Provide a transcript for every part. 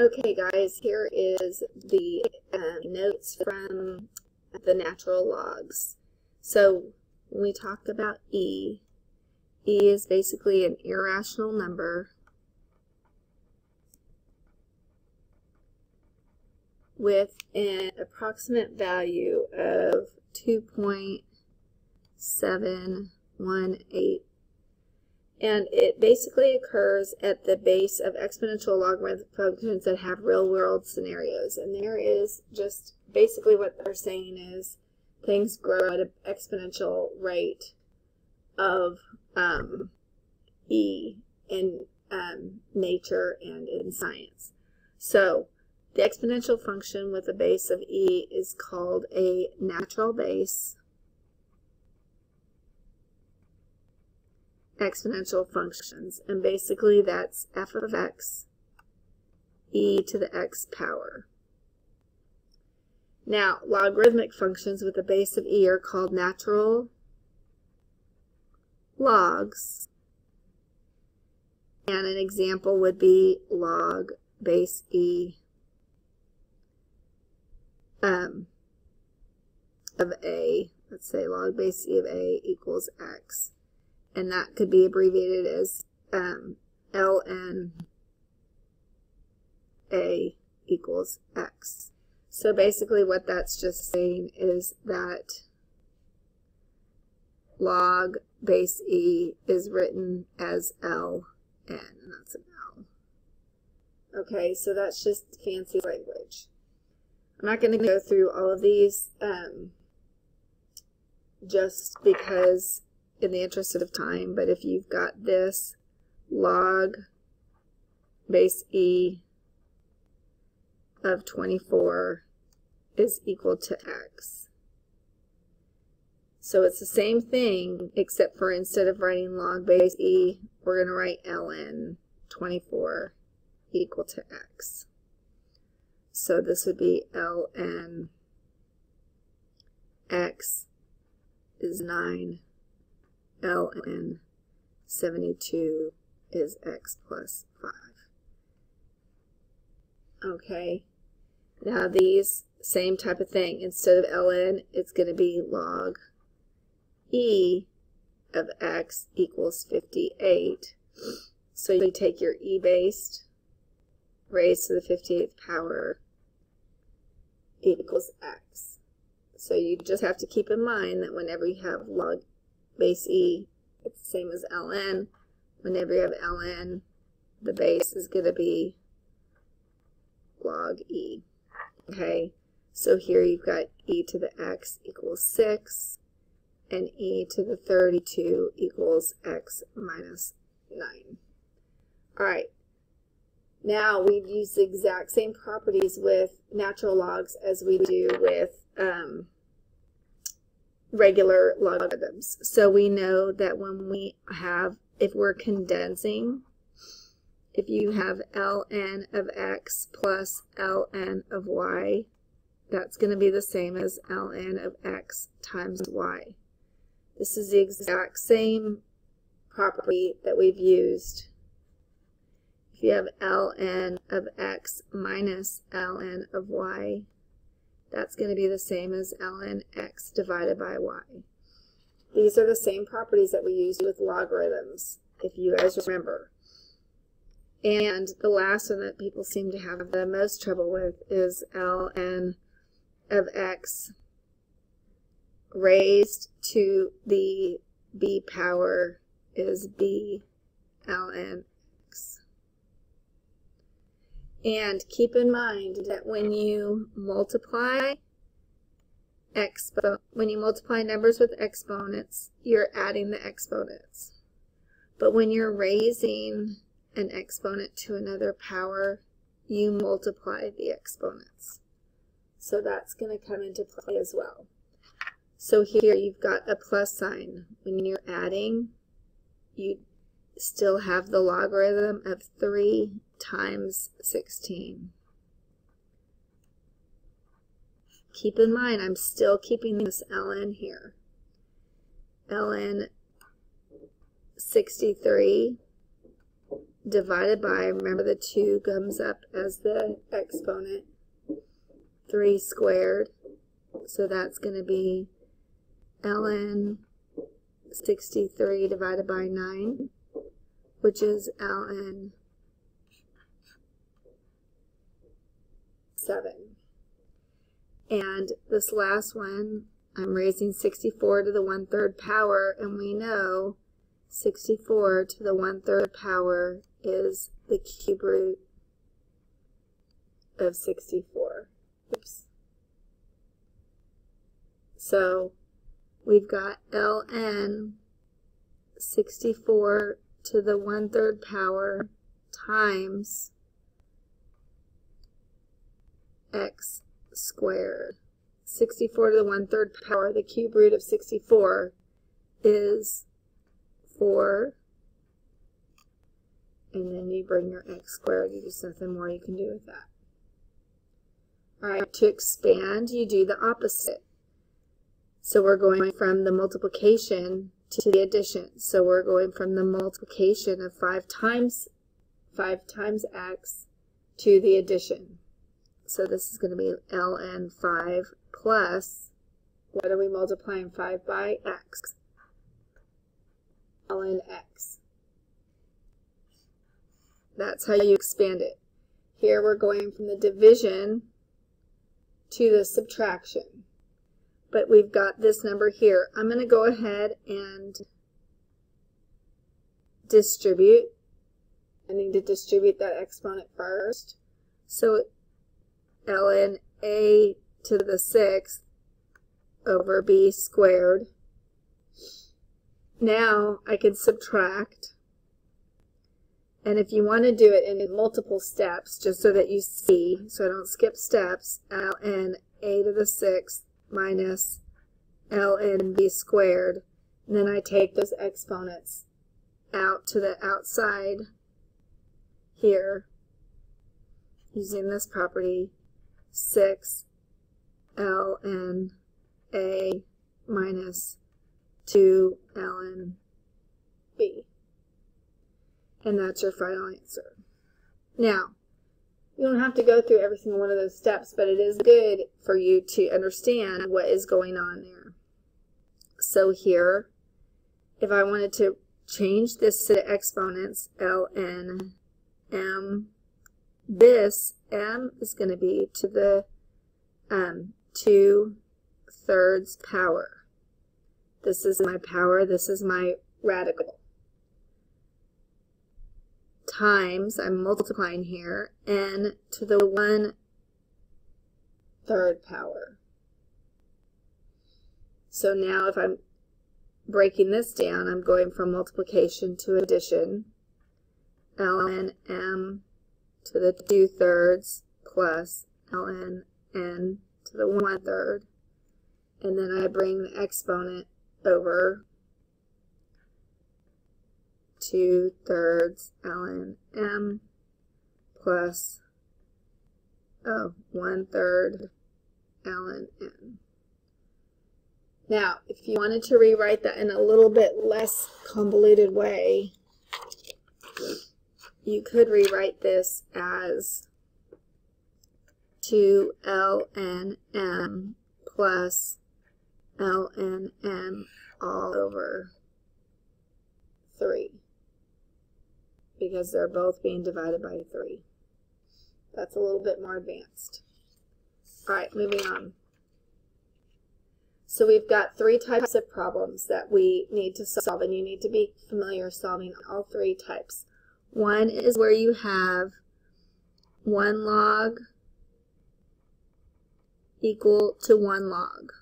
Okay guys, here is the um, notes from the natural logs. So when we talk about E, E is basically an irrational number with an approximate value of 2.718 and it basically occurs at the base of exponential logarithmic functions that have real world scenarios. And there is just basically what they're saying is things grow at an exponential rate of um, E in um, nature and in science. So the exponential function with a base of E is called a natural base exponential functions. And basically that's f of x e to the x power. Now, logarithmic functions with a base of e are called natural logs. And an example would be log base e um, of a. Let's say log base e of a equals x and that could be abbreviated as um, ln a equals x. So basically what that's just saying is that log base e is written as ln, and that's an L. Okay, so that's just fancy language. I'm not going to go through all of these um, just because in the interest of time, but if you've got this log base e of 24 is equal to x. So it's the same thing, except for instead of writing log base e, we're going to write ln 24 equal to x. So this would be ln x is 9 ln 72 is x plus 5. Okay, now these, same type of thing. Instead of ln, it's going to be log e of x equals 58. So you take your e based raised to the 58th power equals x. So you just have to keep in mind that whenever you have log base e, it's the same as ln. Whenever you have ln, the base is going to be log e. Okay, so here you've got e to the x equals 6, and e to the 32 equals x minus 9. Alright, now we use the exact same properties with natural logs as we do with um, regular logarithms. So we know that when we have, if we're condensing, if you have ln of x plus ln of y, that's going to be the same as ln of x times y. This is the exact same property that we've used. If you have ln of x minus ln of y, that's going to be the same as ln x divided by y. These are the same properties that we used with logarithms, if you guys remember. And the last one that people seem to have the most trouble with is ln of x raised to the b power is b ln and keep in mind that when you multiply expo when you multiply numbers with exponents, you're adding the exponents. But when you're raising an exponent to another power, you multiply the exponents. So that's going to come into play as well. So here you've got a plus sign. When you're adding, you still have the logarithm of 3 times 16. Keep in mind, I'm still keeping this ln here. ln 63 divided by, remember the 2 comes up as the exponent, 3 squared. So that's going to be ln 63 divided by 9, which is ln 7. And this last one, I'm raising 64 to the 1 third power, and we know 64 to the 1 third power is the cube root of 64. Oops. So we've got ln 64 to the one-third power times x squared. 64 to the one-third power, the cube root of 64 is 4. And then you bring your x squared. You just nothing more you can do with that. Alright, to expand, you do the opposite. So we're going from the multiplication to the addition. So we're going from the multiplication of 5 times 5 times x to the addition. So this is going to be ln 5 plus, what are we multiplying 5 by? x. ln x. That's how you expand it. Here we're going from the division to the subtraction. But we've got this number here. I'm going to go ahead and distribute. I need to distribute that exponent first. So ln a to the sixth over b squared. Now I can subtract. And if you want to do it in multiple steps, just so that you see, so I don't skip steps, ln a to the sixth minus ln b squared. And then I take those exponents out to the outside here using this property 6 ln a minus 2 ln b. And that's your final answer. Now, you don't have to go through every single one of those steps, but it is good for you to understand what is going on there. So here, if I wanted to change this to exponents, ln m this m is going to be to the um, 2 thirds power. This is my power, this is my radical. Times, I'm multiplying here, n to the 1 third power. So now if I'm breaking this down, I'm going from multiplication to addition. ln m to the 2 thirds plus ln n to the 1 third. And then I bring the exponent over 2 thirds ln m plus oh, 1 third ln n. Now, if you wanted to rewrite that in a little bit less convoluted way, you could rewrite this as 2 ln m plus lnm all over 3 because they're both being divided by 3. That's a little bit more advanced. All right, moving on. So we've got three types of problems that we need to solve, and you need to be familiar solving all three types. One is where you have 1 log equal to 1 log.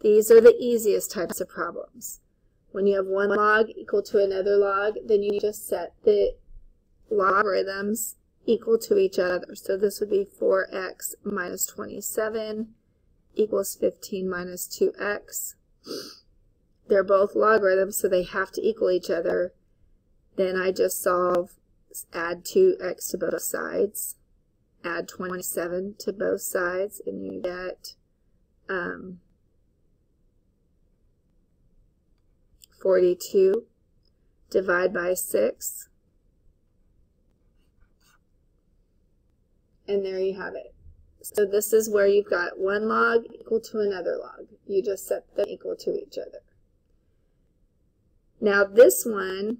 These are the easiest types of problems. When you have one log equal to another log, then you just set the logarithms equal to each other. So this would be 4x minus 27 equals 15 minus 2x. They're both logarithms, so they have to equal each other. Then I just solve, add 2x to both sides, add 27 to both sides, and you get um, 42, divide by 6. And there you have it. So this is where you've got one log equal to another log. You just set them equal to each other. Now this one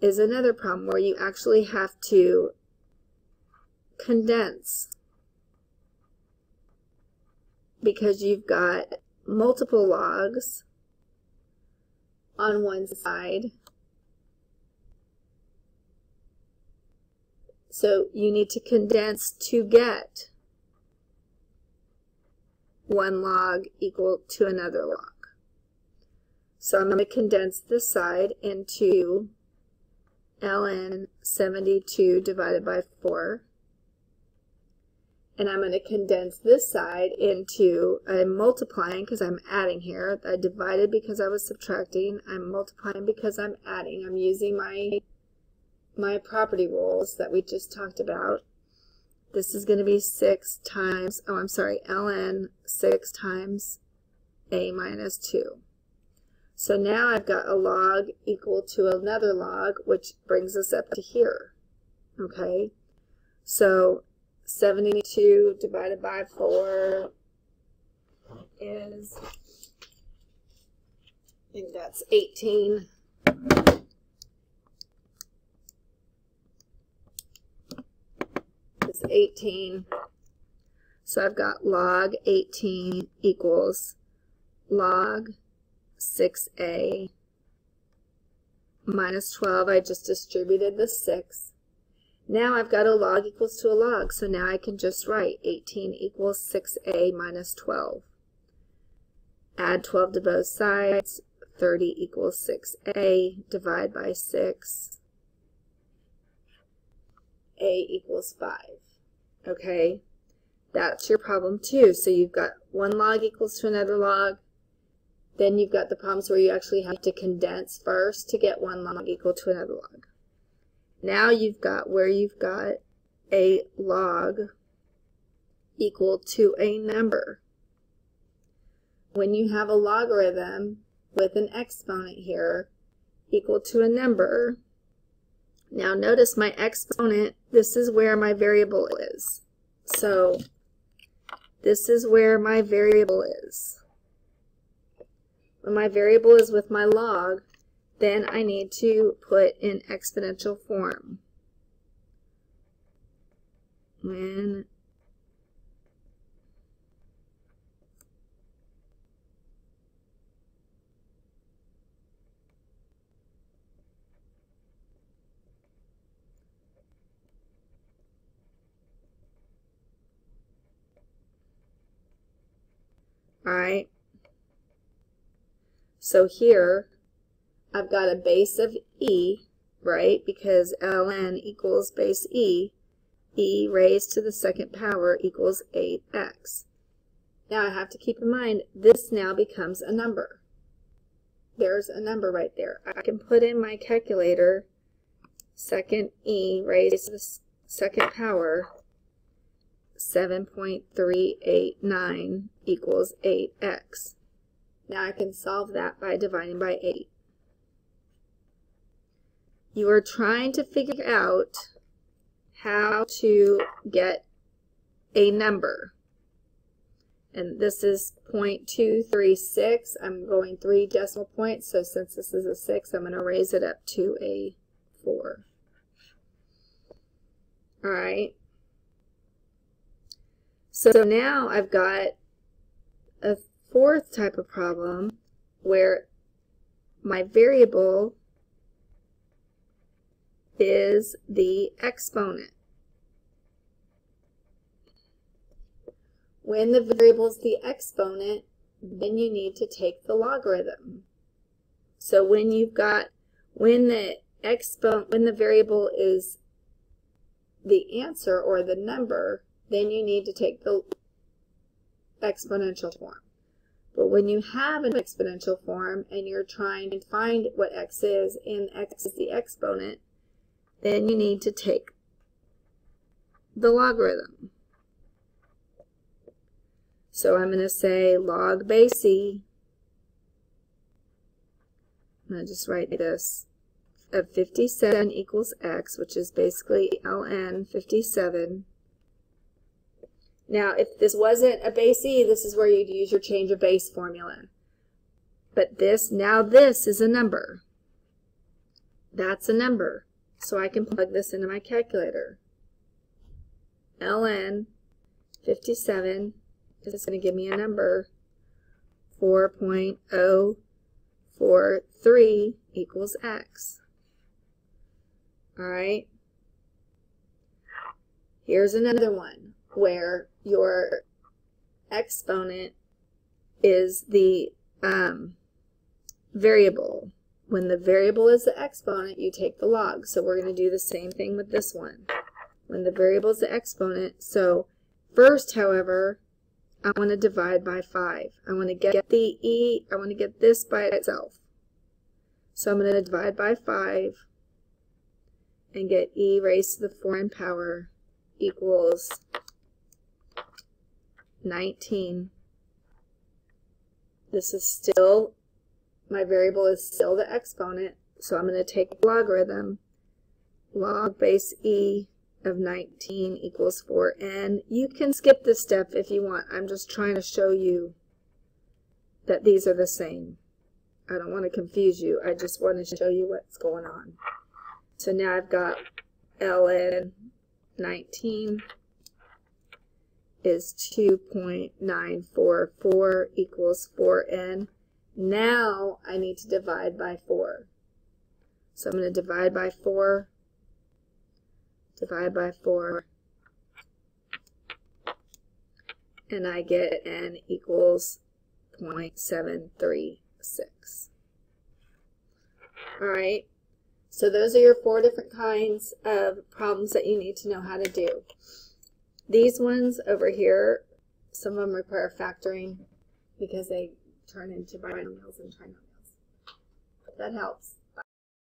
is another problem where you actually have to condense because you've got multiple logs on one side. So you need to condense to get one log equal to another log. So I'm going to condense this side into ln 72 divided by 4 and I'm going to condense this side into, I'm multiplying because I'm adding here. I divided because I was subtracting. I'm multiplying because I'm adding. I'm using my, my property rules that we just talked about. This is going to be 6 times, oh, I'm sorry, ln 6 times a minus 2. So now I've got a log equal to another log, which brings us up to here. Okay? So 72 divided by 4 is, I think that's 18. It's 18. So I've got log 18 equals log 6a minus 12. I just distributed the 6 now I've got a log equals to a log, so now I can just write 18 equals 6a minus 12. Add 12 to both sides, 30 equals 6a, divide by 6, a equals 5. Okay, that's your problem too. So you've got one log equals to another log, then you've got the problems where you actually have to condense first to get one log equal to another log. Now you've got where you've got a log equal to a number. When you have a logarithm with an exponent here equal to a number, now notice my exponent, this is where my variable is. So this is where my variable is. When my variable is with my log, then I need to put in exponential form. When All right. So here, I've got a base of e, right, because ln equals base e, e raised to the second power equals 8x. Now I have to keep in mind, this now becomes a number. There's a number right there. I can put in my calculator, second e raised to the second power, 7.389 equals 8x. Now I can solve that by dividing by 8 you are trying to figure out how to get a number. And this is 0.236. I'm going three decimal points, so since this is a 6, I'm going to raise it up to a 4. Alright. So now I've got a fourth type of problem where my variable is the exponent. When the variable is the exponent, then you need to take the logarithm. So when you've got, when the exponent, when the variable is the answer or the number, then you need to take the exponential form. But when you have an exponential form and you're trying to find what x is and x is the exponent, then you need to take the logarithm. So I'm going to say log base c. I'm going to just write this of 57 equals x, which is basically ln 57 Now, if this wasn't a base e, this is where you'd use your change of base formula. But this, now this is a number. That's a number. So I can plug this into my calculator. ln 57 is going to give me a number 4.043 equals x. Alright? Here's another one where your exponent is the um, variable. When the variable is the exponent, you take the log. So we're going to do the same thing with this one. When the variable is the exponent, so first, however, I want to divide by 5. I want to get the e, I want to get this by itself. So I'm going to divide by 5 and get e raised to the 4n power equals 19. This is still, my variable is still the exponent, so I'm going to take logarithm. Log base e of 19 equals 4n. You can skip this step if you want. I'm just trying to show you that these are the same. I don't want to confuse you. I just want to show you what's going on. So now I've got ln 19 is 2.944 equals 4n. Now I need to divide by 4. So I'm going to divide by 4, divide by 4, and I get n equals 0.736. All right, so those are your four different kinds of problems that you need to know how to do. These ones over here, some of them require factoring because they turn into binomials and trinomials. That helps.